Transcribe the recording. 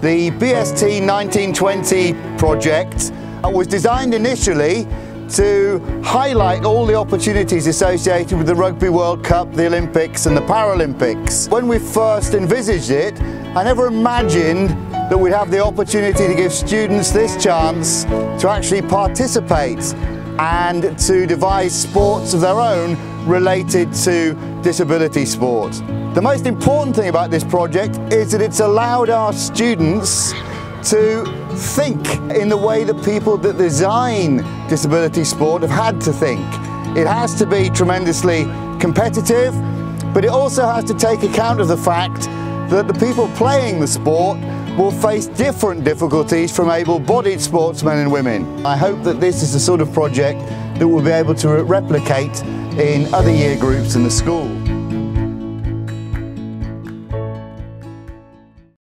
BST 1920 project uh, was designed initially to highlight all the opportunities associated with the Rugby World Cup, the Olympics and the Paralympics. When we first envisaged it, I never imagined that we'd have the opportunity to give students this chance to actually participate and to devise sports of their own related to disability sport. The most important thing about this project is that it's allowed our students to think in the way that people that design disability sport have had to think. It has to be tremendously competitive, but it also has to take account of the fact that the people playing the sport will face different difficulties from able-bodied sportsmen and women. I hope that this is the sort of project that we'll be able to replicate in other year groups in the school.